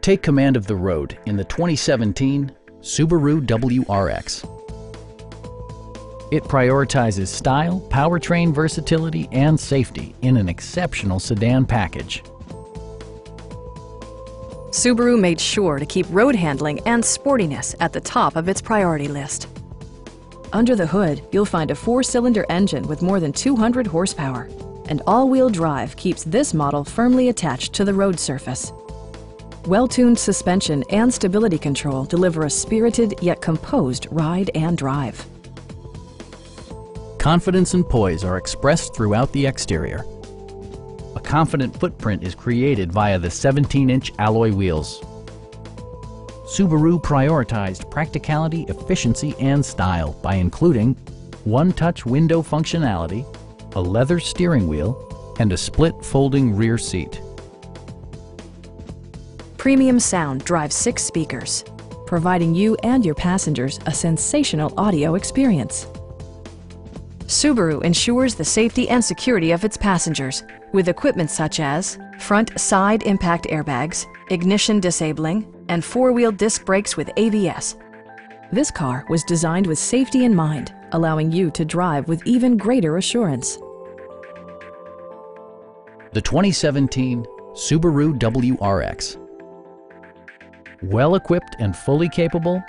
Take command of the road in the 2017 Subaru WRX. It prioritizes style, powertrain versatility, and safety in an exceptional sedan package. Subaru made sure to keep road handling and sportiness at the top of its priority list. Under the hood, you'll find a four-cylinder engine with more than 200 horsepower, and all-wheel drive keeps this model firmly attached to the road surface. Well-tuned suspension and stability control deliver a spirited yet composed ride and drive. Confidence and poise are expressed throughout the exterior. A confident footprint is created via the 17-inch alloy wheels. Subaru prioritized practicality, efficiency, and style by including one-touch window functionality, a leather steering wheel, and a split folding rear seat. Premium sound drives six speakers, providing you and your passengers a sensational audio experience. Subaru ensures the safety and security of its passengers with equipment such as front side impact airbags, ignition disabling, and four-wheel disc brakes with ABS. This car was designed with safety in mind, allowing you to drive with even greater assurance. The 2017 Subaru WRX. Well equipped and fully capable,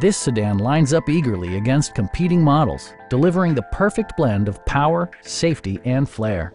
this sedan lines up eagerly against competing models, delivering the perfect blend of power, safety, and flair.